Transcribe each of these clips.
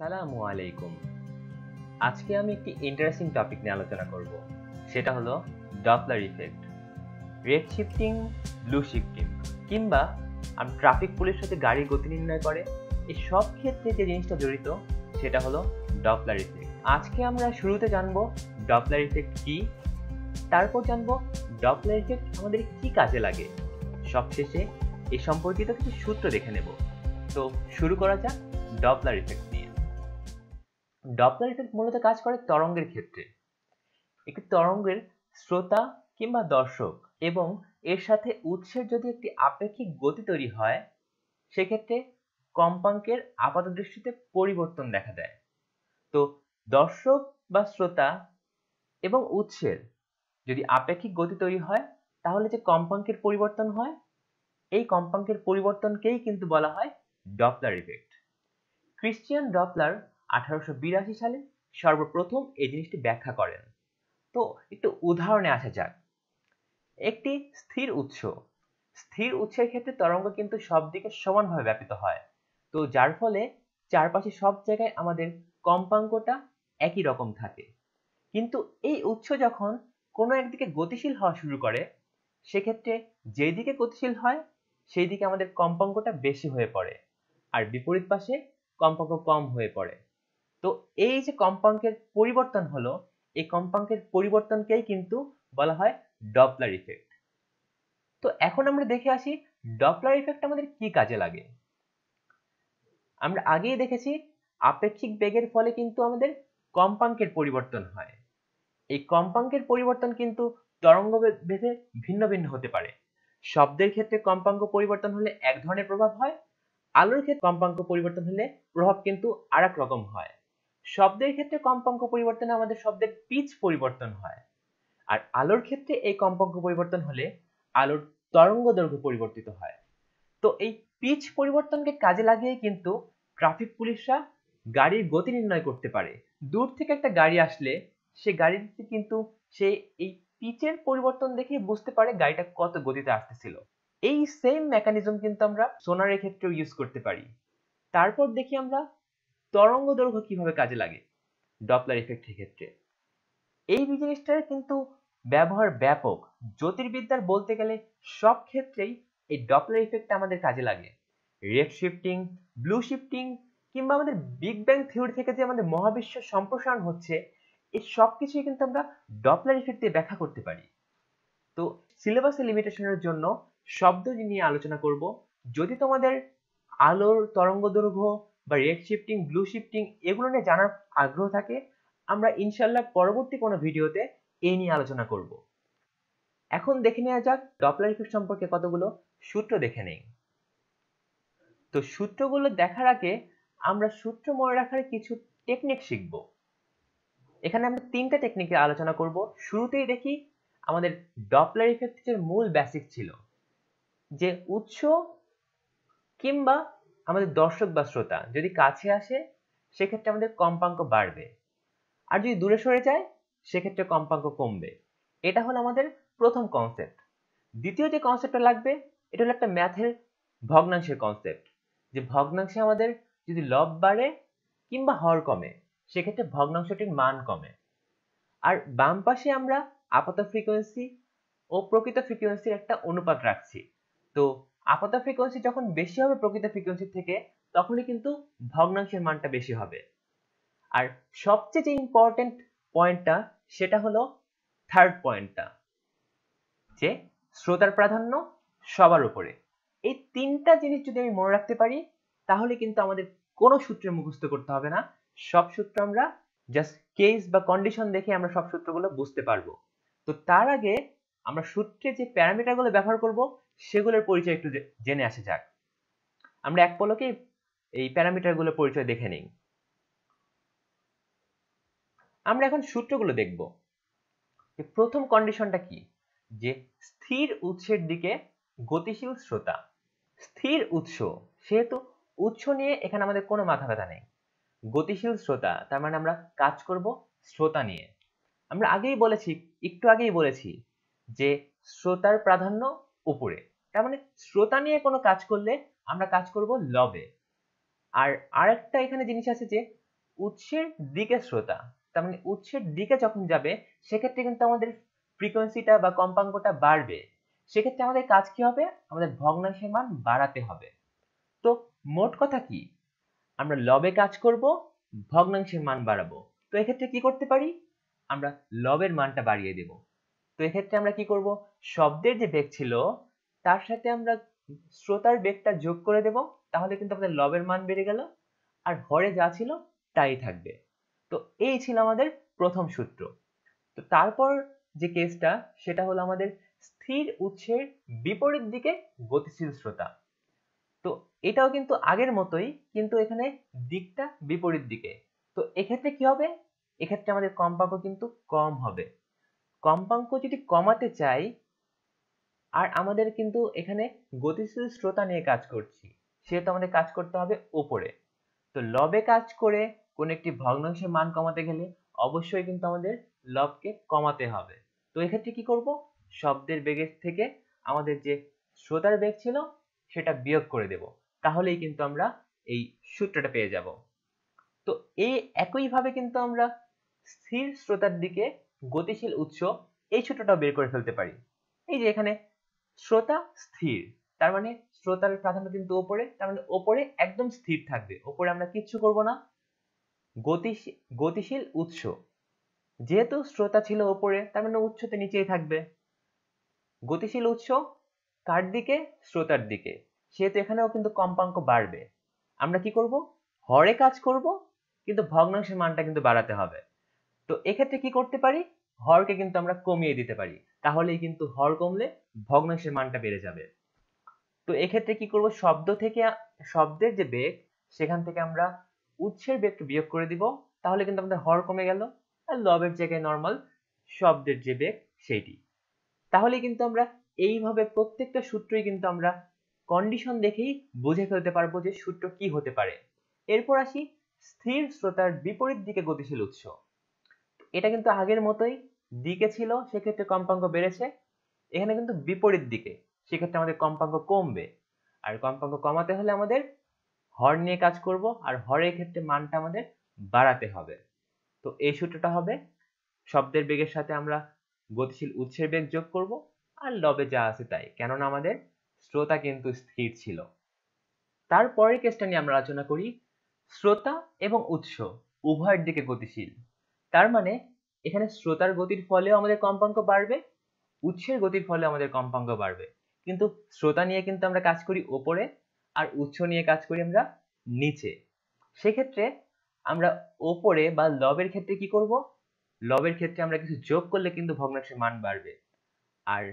আসসালামু আলাইকুম। আজকে আমি একটি ইন্টারেস্টিং টপিক নিয়ে আলোচনা করব। সেটা হলো Doppler effect red shifting blue shifting কিংবা আমি ট্রাফিক পুলিশ সাথে গাড়ির গতি নির্ণয় করে। এই সব ক্ষেত্রে যে জিনিসটা জড়িত, সেটা হলো ডপলার ইফেক্ট আজকে আমরা শুরুতে জানব ডপলার ইফেক্ট কি? তারপর জানব ডপলার ইফেক্ট আমাদের কি কাজে লাগে? সবশেষে এ সম্পর্কিত কিছু সূত্র দেখে নেব। তো শুরু করা যাক ডপলার ইফেক্ট ডপলার ইফেক্ট মূলত কাজ করে তরঙ্গের ক্ষেত্রে। একটি তরঙ্গের শ্রোতা কিংবা দর্শক এবং এর সাথে উৎসের যদি একটি আপেক্ষিক গতি তৈরি হয়, সেক্ষেত্রে কম্পাঙ্কের আপাত দৃষ্টিতে পরিবর্তন দেখা দেয়। তো দর্শক বা শ্রোতা এবং উৎসের যদি আপেক্ষিক গতি তৈরি হয়, তাহলে যে কম্পাঙ্কের পরিবর্তন হয়, এই কম্পাঙ্কের পরিবর্তনকেই কিন্তু বলা হয় ডপলার ইফেক্ট ক্রিশ্চিয়ান ডপলার আঠারোশো বিরাশি সালে সর্বপ্রথম এই জিনিসটি ব্যাখ্যা করেন। তো একটু উদাহরণে আসা যাক। একটি স্থির উৎস। স্থির উৎসের ক্ষেত্রে তরঙ্গ কিন্তু সব দিকে সমানভাবে ব্যাপিত হয়। তো যার ফলে চারপাশে সব জায়গায় আমাদের কম্পাঙ্কটা একই রকম থাকে। কিন্তু এই উৎস যখন কোনো একদিকে গতিশীল হওয়া শুরু করে, সেক্ষেত্রে যেই দিকে গতিশীল হয়, সেই দিকে আমাদের কম্পাঙ্কটা বেশি হয়ে পড়ে। আর বিপরীত পাশে কম্পাঙ্ক কম হয়ে পড়ে। তো এই যে কম্পাঙ্কের পরিবর্তন হলো, এই কম্পাঙ্কের পরিবর্তনকেই কিন্তু বলা হয় ডপলার ইফেক্ট। তো এখন আমরা দেখে আসি ডপলার ইফেক্ট আমাদের কি কাজে লাগে। আমরা আগেই দেখেছি আপেক্ষিক বেগের ফলে কিন্তু আমাদের কম্পাঙ্কের পরিবর্তন হয়। এই কম্পাঙ্কের পরিবর্তন কিন্তু তরঙ্গ ভেদে ভিন্ন ভিন্ন হতে পারে। শব্দের ক্ষেত্রে কম্পাঙ্ক পরিবর্তন হলে এক ধরনের প্রভাব হয়, আলোর ক্ষেত্রে কম্পাঙ্ক পরিবর্তন হলে প্রভাব কিন্তু আর রকম হয়। শব্দের ক্ষেত্রে কম্পাঙ্ক পরিবর্তনে আমাদের শব্দের পিচ পরিবর্তন হয়। আর আলোর ক্ষেত্রে এই কম্পাঙ্ক পরিবর্তন হলে আলোর তরঙ্গ দৈর্ঘ্য পরিবর্তিত হয়। তো এই পিচ পরিবর্তনকে কাজে লাগিয়ে কিন্তু ট্রাফিক পুলিশরা গাড়ির গতি নির্ণয় করতে পারে। দূর থেকে একটা গাড়ি আসলে সে গাড়িতে কিন্তু সে এই পিচের পরিবর্তন দেখে বুঝতে পারে গাড়িটা কত গতিতে আসতেছিল। এই সেম মেকানিজম কিন্তু আমরা সোনারের ক্ষেত্রেও ইউজ করতে পারি। তারপর দেখি আমরা তরঙ্গ দৈর্ঘ্য কীভাবে কাজে লাগে? ডপলার ইফেক্টের ক্ষেত্রে এই জিনিসটার কিন্তু ব্যবহার ব্যাপক। জ্যোতির্বিদ্যার বলতে গেলে সব ক্ষেত্রেই এই ডপলার ইফেক্ট আমাদের কাজে লাগে। রেড শিফটিং ব্লু শিফটিং কিংবা আমাদের বিগ ব্যাং থিওরি থেকে যে আমাদের মহাবিশ্ব সম্প্রসারণ হচ্ছে, এই সব কিছুই কিন্তু আমরা ডপলার ইফেক্ট দিয়ে ব্যাখ্যা করতে পারি। তো সিলেবাসের লিমিটেশনের জন্য শব্দ নিয়ে আলোচনা করব। যদি তোমাদের আলোর তরঙ্গ দৈর্ঘ্য বা রেড শিফটিং ব্লু শিফটিং এগুলো নিয়ে জানার আগ্রহ থাকে, আমরা ইনশাল্লাহ পরবর্তী কোনো ভিডিওতে এই নিয়ে আলোচনা করব। এখন দেখে নেওয়া যাক ডপলার ইফেক্ট সম্পর্কে কতগুলো সূত্র দেখে নেই। তো সূত্রগুলো দেখার আগে আমরা সূত্র মনে রাখার কিছু টেকনিক শিখব। এখানে আমরা তিনটা টেকনিকের আলোচনা করব। শুরুতেই দেখি আমাদের ডপলার ইফেক্টের মূল বেসিক ছিল, যে উৎস কিংবা আমাদের দর্শক বা শ্রোতা যদি কাছে আসে, সেক্ষেত্রে আমাদের কম্পাঙ্ক বাড়বে। আর যদি দূরে সরে যায়, সেক্ষেত্রে কম্পাঙ্ক কমবে। এটা হলো আমাদের প্রথম কনসেপ্ট দ্বিতীয় যে কনসেপ্টটা লাগবে, এটা হলো একটা ম্যাথের ভগ্নাংশের কনসেপ্ট যে ভগ্নাংশে আমাদের যদি লব বাড়ে কিংবা হর কমে, সেক্ষেত্রে ভগ্নাংশটির মান কমে। আর বাম পাশে আমরা আপাত ফ্রিকোয়েন্সি ও প্রকৃত ফ্রিকোয়েন্সির একটা অনুপাত রাখছি। তো আপাত ফ্রিকোয়েন্সি যখন বেশি হবে প্রকৃত ফ্রিকোয়েন্সি থেকে, তখনই কিন্তু ভগ্নাংশের মানটা বেশি হবে। আর সবচেয়ে যে ইম্পর্টেন্ট পয়েন্টটা সেটা হলো থার্ড পয়েন্টটা যে শ্রোতার প্রাধান্য সবার উপরে। এই তিনটা জিনিস যদি আমি মনে রাখতে পারি, তাহলে কিন্তু আমাদের কোনো সূত্রে মুখস্থ করতে হবে না। সব সূত্র আমরা জাস্ট কেস বা কন্ডিশন দেখে আমরা সব সূত্রগুলো বুঝতে পারব। তো তার আগে আমরা সূত্রে যে প্যারামিটারগুলো ব্যবহার করব সেগুলোর পরিচয় একটু জেনে আসা যাক। আমরা এক পলকে এই প্যারামিটারগুলোর পরিচয় দেখে নিই। আমরা এখন সূত্রগুলো দেখব। যে প্রথম কন্ডিশনটা কি? যে স্থির উৎসের দিকে গতিশীল শ্রোতা। স্থির উৎস, সেহেতু উৎস নিয়ে এখানে আমাদের কোনো মাথা ব্যথা নেই। গতিশীল শ্রোতা, তার মানে আমরা কাজ করব শ্রোতা নিয়ে। আমরা আগেই বলেছি, একটু আগেই বলেছি যে শ্রোতার প্রাধান্য উপরে। তার মানে শ্রোতা নিয়ে কোনো কাজ করলে আমরা কাজ করব লবে। আর আরেকটা এখানে জিনিস আছে যে, উৎসের দিকে শ্রোতা, তার মানে উৎসের দিকে যখন যাবে, সেক্ষেত্রে কিন্তু আমাদের ফ্রিকোয়েন্সিটা বা কম্পাঙ্কটা বাড়বে। সেক্ষেত্রে আমাদের কাজ কি হবে? আমাদের ভগ্নাংশের মান বাড়াতে হবে। তো মোট কথা কি? আমরা লবে কাজ করব, ভগ্নাংশের মান বাড়াবো। তো এক্ষেত্রে কি করতে পারি? আমরা লবের মানটা বাড়িয়ে দেব। তো এক্ষেত্রে আমরা কি করব? শব্দের যে বেগ ছিল, তার সাথে আমরা শ্রোতার বেগটা যোগ করে দেব, তাহলে কিন্তু আমাদের লবের মান বেড়ে গেল, আর হরে যা ছিল তাই থাকবে। তো এই ছিল আমাদের প্রথম সূত্র। তো তারপর যে কেসটা, সেটা হলো আমাদের স্থির উৎসের বিপরীত দিকে গতিশীল শ্রোতা। তো এটাও কিন্তু আগের মতোই, কিন্তু এখানে দিকটা বিপরীত দিকে। তো এক্ষেত্রে কি হবে? এক্ষেত্রে আমাদের কম্পাঙ্ক কিন্তু কম হবে। কম্পাঙ্ক যদি কমাতে চাই, আর আমাদের কিন্তু এখানে গতিশীল শ্রোতা নিয়ে কাজ করছি, সেহেতু আমাদের কাজ করতে হবে ওপরে। তো লবে কাজ করে কোন একটি ভগ্নাংশের মান কমাতে গেলে অবশ্যই কিন্তু আমাদের লবকে কমাতে হবে। তো এক্ষেত্রে কি করব? শব্দের বেগের থেকে আমাদের যে শ্রোতার বেগ ছিল, সেটা বিয়োগ করে দেব। তাহলেই কিন্তু আমরা এই সূত্রটা পেয়ে যাব। তো এই একইভাবে কিন্তু আমরা স্থির শ্রোতার দিকে গতিশীল উৎস এই সূত্রটাও বের করে ফেলতে পারি। এই যে এখানে শ্রোতা স্থির, তার মানে শ্রোতার প্রাধান্য কিন্তু ওপরে, তার মানে ওপরে একদম স্থির থাকবে। ওপরে আমরা কিচ্ছু করব না। গতিশীল গতিশীল উৎস। যেহেতু শ্রোতা ছিল ওপরে, তার মানে উৎসতে নিচেই থাকবে। গতিশীল উৎস কার দিকে? শ্রোতার দিকে। সেহেতু এখানেও কিন্তু কম্পাঙ্ক বাড়বে। আমরা কি করব? হরে কাজ করব, কিন্তু ভগ্নাংশের মানটা কিন্তু বাড়াতে হবে। তো এক্ষেত্রে কি করতে পারি? হরকে কিন্তু আমরা কমিয়ে দিতে পারি। তাহলেই কিন্তু হর কমলে ভগ্নাংশের মানটা বেড়ে যাবে। তো এক্ষেত্রে কি করব? শব্দ থেকে, শব্দের যে বেগ, সেখান থেকে আমরা উৎসের বেগটা বিয়োগ করে দিব। তাহলে কিন্তু আমাদের হর কমে গেল। আর লবের জায়গায় নর্মাল শব্দের যে বেগ, সেইটি। তাহলে কিন্তু আমরা এইভাবে প্রত্যেকটা সূত্রই কিন্তু আমরা কন্ডিশন দেখেই বুঝে ফেলতে পারব যে সূত্র কি হতে পারে। এরপর আসি স্থির শ্রোতার বিপরীত দিকে গতিশীল উৎস। এটা কিন্তু আগের মতোই দিকে ছিল, সেক্ষেত্রে কম্পাঙ্ক বেড়েছে। এখানে কিন্তু বিপরীত দিকে, সেক্ষেত্রে আমাদের কম্পাঙ্ক কমবে। আর কম্পাঙ্ক কমাতে হলে আমাদের হর নিয়ে কাজ করব, আর হরের ক্ষেত্রে মানটা আমাদের বাড়াতে হবে। তো এই সূত্রটা হবে, শব্দের বেগের সাথে আমরা গতিশীল উৎসের বেগ যোগ করব, আর লবে যা আছে তাই, কেননা আমাদের শ্রোতা কিন্তু স্থির ছিল। তারপরের কেসটা নিয়ে আমরা আলোচনা করি, শ্রোতা এবং উৎস, উভয়ের দিকে গতিশীল। তার মানে এখানে শ্রোতার গতির ফলেও আমাদের কম্পাঙ্ক বাড়বে, উৎসের গতির ফলে আমাদের কম্পাঙ্ক বাড়বে। কিন্তু শ্রোতা নিয়ে কিন্তু আমরা কাজ করি ওপরে আর উৎস নিয়ে কাজ করি আমরা নিচে। সেক্ষেত্রে আমরা ওপরে বা লবের ক্ষেত্রে কি করব? লবের ক্ষেত্রে আমরা কিছু যোগ করলে কিন্তু ভগ্নাংশের মান বাড়বে। আর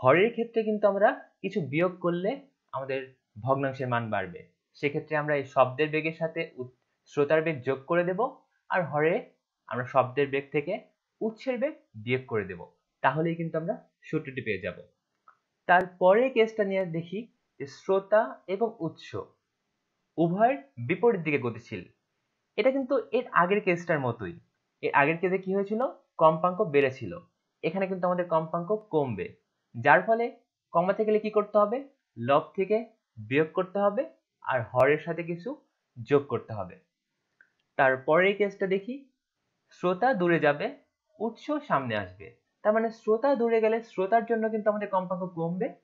হরের ক্ষেত্রে কিন্তু আমরা কিছু বিয়োগ করলে আমাদের ভগ্নাংশের মান বাড়বে। সেক্ষেত্রে আমরা এই শব্দের বেগের সাথে শ্রোতার বেগ যোগ করে দেব আর হরে আমরা শব্দের বেগ থেকে উৎসের বেগ বিয়োগ করে দেব। তাহলেই কিন্তু আমরা সূত্রটি পেয়ে যাব। তারপরে কেসটা নিয়ে দেখি যে শ্রোতা এবং উৎস উভয়ের বিপরীত দিকে গতিশীল। এটা কিন্তু এর আগের কেসটার মতোই। এর আগের কেসে কি হয়েছিল? কম্পাঙ্ক বেড়েছিল। এখানে কিন্তু আমাদের কম্পাঙ্ক কমবে। যার ফলে কমাতে গেলে কি করতে হবে? লব থেকে বিয়োগ করতে হবে আর হরের সাথে কিছু যোগ করতে হবে। তারপরের কেসটা দেখি শ্রোতা দূরে যাবে, উৎস সামনে আসবে। তার মানে শ্রোতা দূরে গেলে শ্রোতার জন্য কিন্তু আমাদের কম্পাঙ্ক কমবে,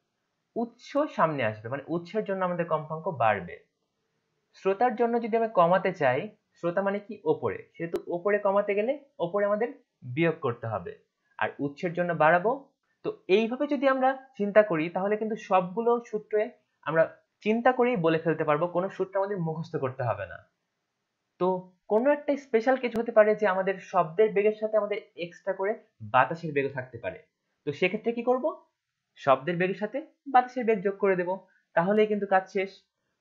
উৎস সামনে আসবে মানে উৎসের জন্য আমাদের কম্পাঙ্ক বাড়বে। শ্রোতার জন্য যদি আমি কমাতে চাই, শ্রোতা মানে কি? ওপরে। সেহেতু ওপরে কমাতে গেলে ওপরে আমাদের বিয়োগ করতে হবে। আর উৎসের জন্য বাড়াবো। তো এইভাবে যদি আমরা চিন্তা করি, তাহলে কিন্তু সবগুলো সূত্রে আমরা চিন্তা করেই বলে ফেলতে পারব, কোনো সূত্র আমাদের মুখস্থ করতে হবে না। তো কোনো একটা স্পেশাল কিছু হতে পারে যে আমাদের শব্দের বেগের সাথে আমাদের এক্সট্রা করে বাতাসের বেগও থাকতে পারে। তো সেক্ষেত্রে কি করব? শব্দের বেগের সাথে বাতাসের বেগ যোগ করে দেব। তাহলেই কিন্তু কাজ শেষ।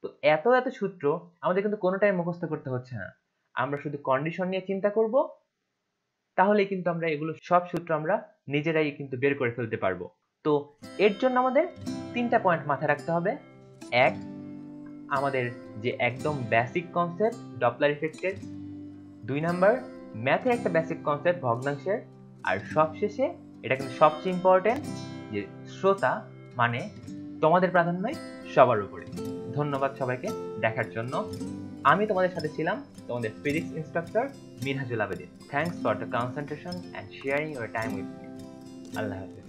তো এত এত সূত্র আমাদের কিন্তু কোনোটাই মুখস্থ করতে হচ্ছে না। আমরা শুধু কন্ডিশন নিয়ে চিন্তা করব। তাহলে কিন্তু আমরা এগুলো সব সূত্র আমরা নিজেরাই কিন্তু বের করে ফেলতে পারব। তো এর জন্য আমাদের তিনটা পয়েন্ট মাথায় রাখতে হবে। এক আমাদের যে একদম বেসিক কনসেপ্ট ডপলার ইফেক্টের দুই নাম্বার ম্যাথের একটা বেসিক কনসেপ্ট ভগ্নাংশের। আর সবশেষে, এটা কিন্তু সবচেয়ে ইম্পর্টেন্ট যে শ্রোতা মানে তোমাদের প্রাধান্যই সবার উপরে। ধন্যবাদ সবাইকে দেখার জন্য। আমি তোমাদের সাথে ছিলাম তোমাদের physics instructor Minhajul Abedin. Thanks for the concentration and sharing your time with me Allah Hafiz.